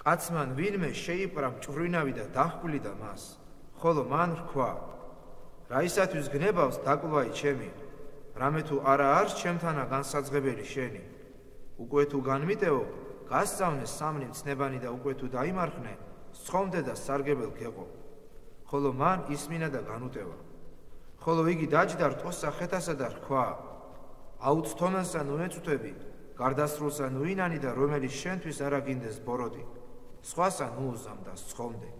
კაცმან ვინმე შეიპრა მჭვრინავი და დახკვლიდა მას. ხოლო მან რქვა რა ისათვის გნებავს დაკლვაი ჩემი რამე თუ არა არის ჩემთანა განსაძღებელი შენი. უკვე თუ განმიტეო გასწავნე სამნი მცნებანი და უკვე თუ დაიმარხნე სხომდე და სარგებელ გეყო ხოლო მან ისმინა და განუტევა. ხოლო იგი დაჯდა რტოსა ხეთასა და რქვა აუცთომანსა ნუეწუთები გარდასრულსა ნუინანი და რომელიც შენთვის არაგინდეს ბოროდი სხვასა ნუუზამ და სხომდე